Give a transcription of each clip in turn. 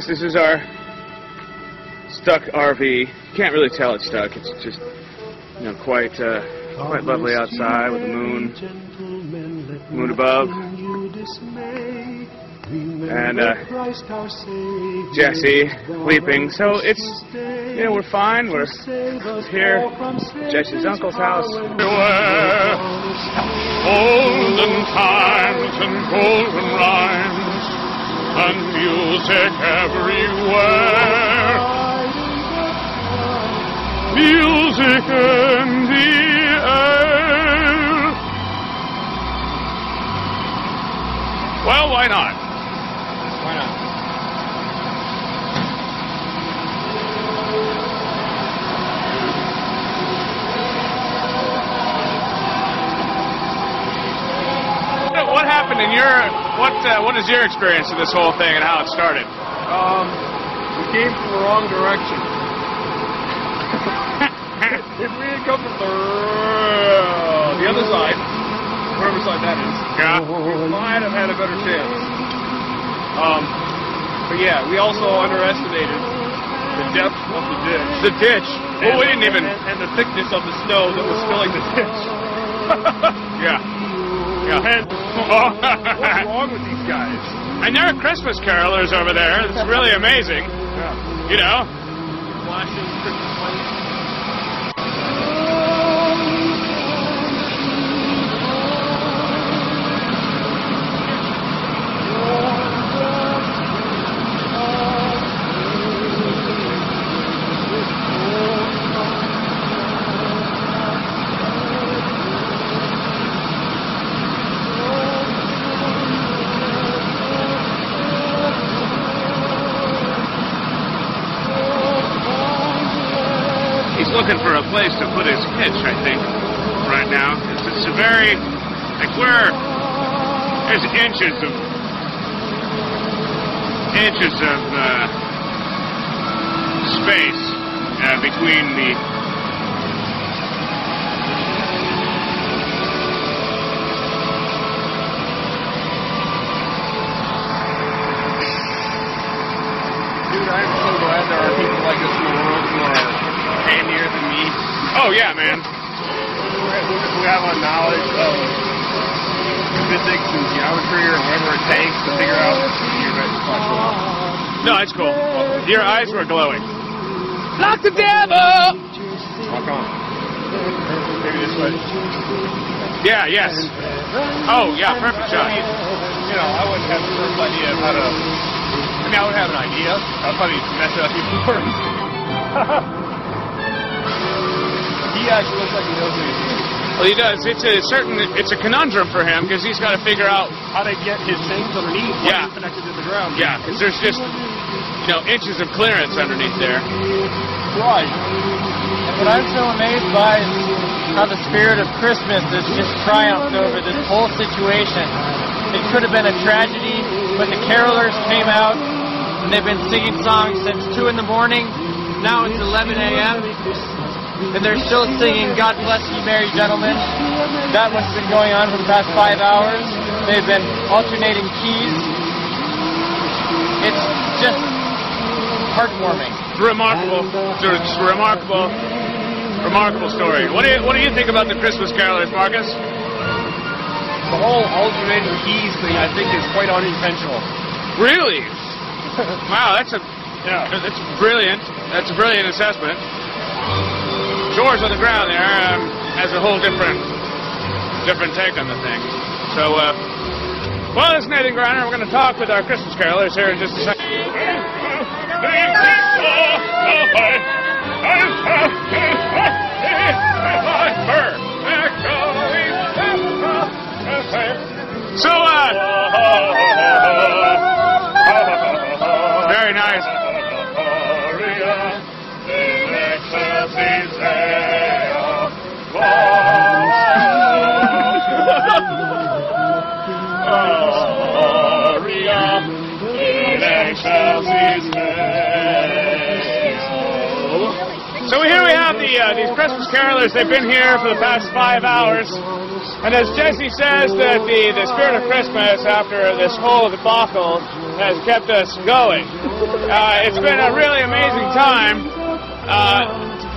Yes, this is our stuck RV. Can't really tell it's stuck. It's just, you know, quite uh, quite lovely outside with the moon, moon above, and uh, Jesse weeping. So it's know, we're fine. We're here, Jesse's uncle's house. Everywhere, olden times and golden rhymes and music everywhere. Music in the air. Well, why not? Why not? What happened in your what? Uh, what is your experience of this whole thing and how it started? Um, we came from the wrong direction. if we had come from the, the other side, whatever side that is, Yeah. we might have had a better chance. Um, but yeah, we also underestimated the depth of the ditch. The ditch. Well, we didn't even. And, and the thickness of the snow that was filling the ditch. Yeah. Yeah. And what's wrong with these guys? And there are Christmas carolers over there. It's really amazing. Yeah. You know. Flashing Christmas lights. He's looking for a to his hitch, I think, right now. It's, it's a very, like where there's inches of, inches of uh, space uh, between the. Dude, I'm so glad there are people like this in the world who are handier than me. Oh yeah, man. Who have a knowledge of physics and geometry or whatever it takes to figure out your guys' question. No, it's cool. Your eyes were glowing. Lock the devil. Walk on. Maybe this way. Yeah. Yes. Oh yeah. Perfect shot. You know, I wouldn't have the first idea of how to. I mean, I would have an idea. I'll probably mess it up even worse. he actually looks like he knows what he's doing. Well, he does. It's a certain. It's a conundrum for him because he's got to figure out. How to get his things underneath Yeah. connected to the ground. Yeah, because there's just you know inches of clearance underneath there. Right. What I'm so amazed by is how the spirit of Christmas has just triumphed over this whole situation. It could have been a tragedy, but the carolers came out and they've been singing songs since 2 in the morning. Now it's 11 a.m. And they're still singing God Bless You Merry Gentlemen. That one's been going on for the past five hours. They've been alternating keys. It's just heartwarming. Remarkable. It's a remarkable, remarkable story. What do you What do you think about the Christmas carolers, Marcus? The whole alternating keys thing, I think, is quite unintentional. Really? Wow, that's a Yeah. that's brilliant. That's a brilliant assessment. George on the ground there um, has a whole different different take on the thing. So, uh, well, is Nathan Granner. We're going to talk with our Christmas carolers here in just a second. So, uh, uh, these Christmas carolers. They've been here for the past five hours. And as Jesse says, that the, the spirit of Christmas after this whole debacle has kept us going. Uh, it's been a really amazing time. Uh,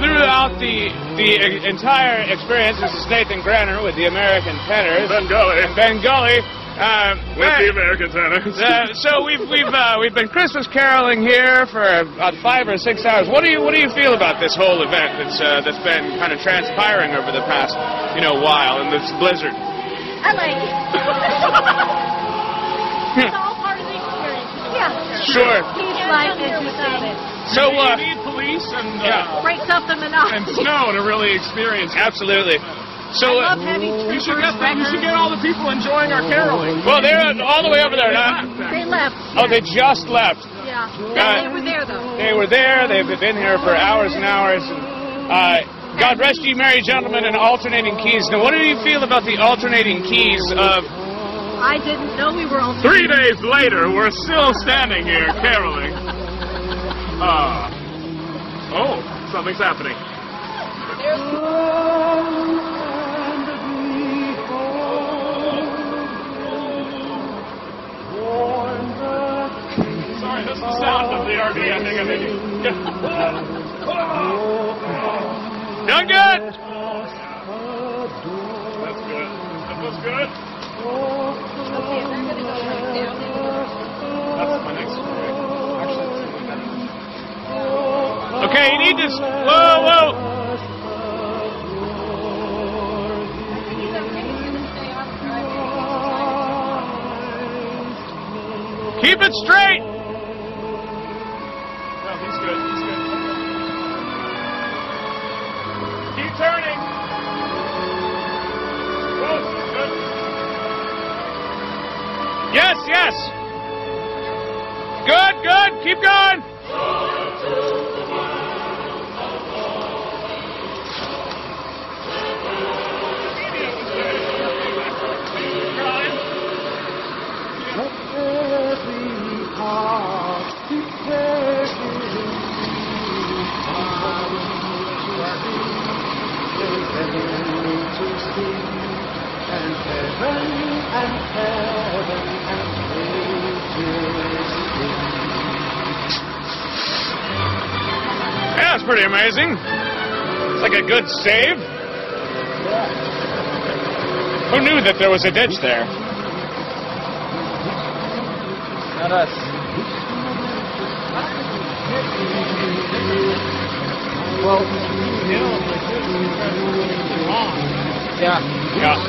throughout the the entire experience, this is Nathan Granner with the American Tenors. Ben Gully. And Ben Gully. Uh, With the American Tenors. uh, so we've we've uh, we've been Christmas caroling here for about five or six hours. What do you what do you feel about this whole event that's uh, that's been kind of transpiring over the past you know while in this blizzard? I like it. it's all part of the experience. Yeah. Sure. He's like as you said. So you uh, need police and, uh, Yeah. Breaks up the monotony. and snow to really experience it. absolutely. So I uh, love having You should get them. You should get all the people enjoying our caroling. well, they're all the way over there now. They left. Oh, they just left. Yeah. Uh, they were there though. They were there. They've been here for hours and hours. And, uh, God rest ye merry gentlemen in alternating keys. Now, what do you feel about the alternating keys of? I didn't know we were on. Three days later, we're still standing here caroling. Uh, oh, something's happening. Sorry, Done good. That's good. That was good. Okay. Actually, Okay, you need to. s- Whoa, whoa. Keep it straight. Yes, yes. Good, good. Keep going. Pretty amazing. It's like a good save. Who knew that there was a ditch there? Not us. Well, yeah. Yeah.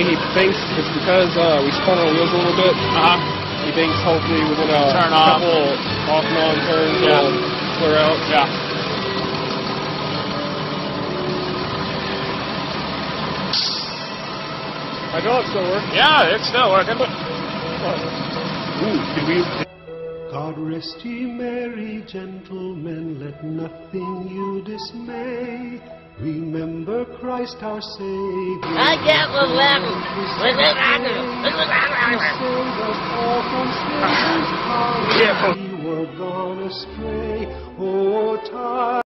on, and he told me he thinks it's because uh, we spun our wheels a little bit. Uh huh. He thinks hopefully within a Turn off. couple off and on turns Yeah. it'll clear out. Yeah. Hydraulics still work. Yeah, it's still working. Ooh, did we? God rest ye merry gentlemen, let nothing you dismay. Remember Christ our Savior. I get the lemon. With it, I do. With it, I do. Saved us all from sin's power. We were gone astray. Oh, time.